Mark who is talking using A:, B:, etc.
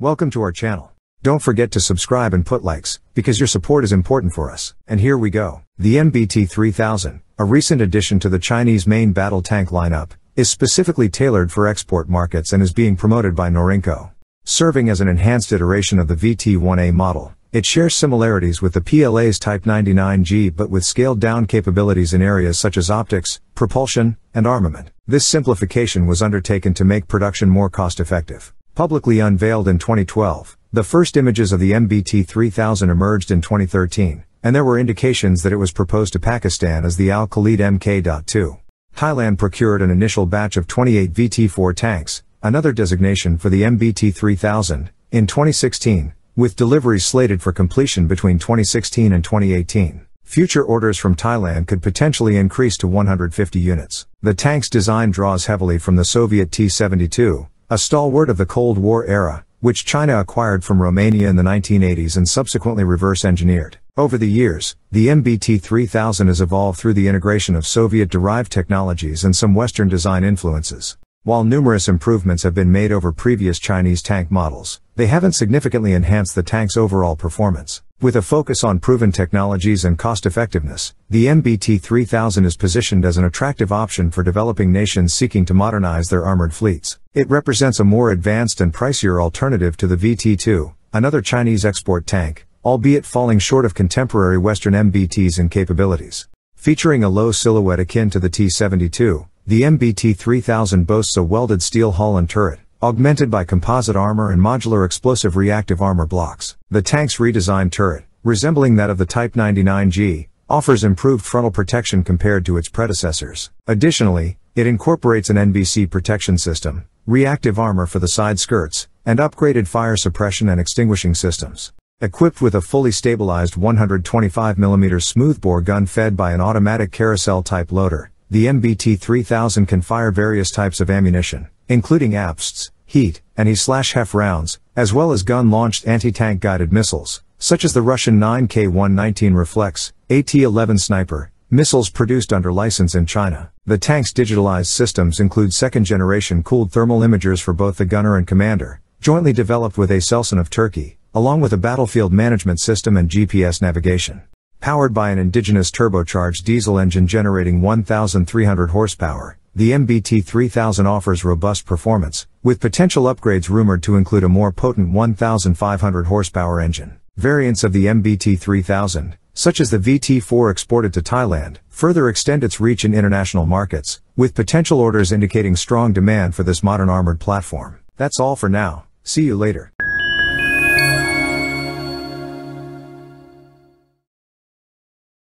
A: Welcome to our channel. Don't forget to subscribe and put likes, because your support is important for us. And here we go. The MBT 3000, a recent addition to the Chinese main battle tank lineup, is specifically tailored for export markets and is being promoted by Norinco. Serving as an enhanced iteration of the VT-1A model, it shares similarities with the PLA's Type 99G but with scaled down capabilities in areas such as optics, propulsion, and armament. This simplification was undertaken to make production more cost effective. Publicly unveiled in 2012, the first images of the MBT 3000 emerged in 2013, and there were indications that it was proposed to Pakistan as the Al Khalid Mk.2. Thailand procured an initial batch of 28 VT4 tanks, another designation for the MBT 3000, in 2016, with deliveries slated for completion between 2016 and 2018. Future orders from Thailand could potentially increase to 150 units. The tank's design draws heavily from the Soviet T-72, a stalwart of the Cold War era, which China acquired from Romania in the 1980s and subsequently reverse engineered. Over the years, the MBT 3000 has evolved through the integration of Soviet derived technologies and some Western design influences. While numerous improvements have been made over previous Chinese tank models, they haven't significantly enhanced the tank's overall performance. With a focus on proven technologies and cost effectiveness, the MBT 3000 is positioned as an attractive option for developing nations seeking to modernize their armored fleets. It represents a more advanced and pricier alternative to the VT 2, another Chinese export tank, albeit falling short of contemporary Western MBTs in capabilities. Featuring a low silhouette akin to the T 72, the MBT 3000 boasts a welded steel hull and turret, augmented by composite armor and modular explosive reactive armor blocks. The tank's redesigned turret, resembling that of the Type 99G, offers improved frontal protection compared to its predecessors. Additionally, it incorporates an NBC protection system, reactive armor for the side skirts, and upgraded fire suppression and extinguishing systems. Equipped with a fully stabilized 125mm smoothbore gun fed by an automatic carousel type loader, the MBT 3000 can fire various types of ammunition, including APSTs, heat, and E/HEF rounds, as well as gun-launched anti-tank guided missiles, such as the Russian 9K-119 Reflex, AT-11 Sniper, missiles produced under license in China. The tank's digitalized systems include second-generation cooled thermal imagers for both the gunner and commander, jointly developed with Aselsan of Turkey, along with a battlefield management system and GPS navigation. Powered by an indigenous turbocharged diesel engine generating 1,300 horsepower, the MBT 3000 offers robust performance, with potential upgrades rumored to include a more potent 1500 horsepower engine. Variants of the MBT 3000, such as the VT4 exported to Thailand, further extend its reach in international markets, with potential orders indicating strong demand for this modern armored platform. That's all for now. See you later.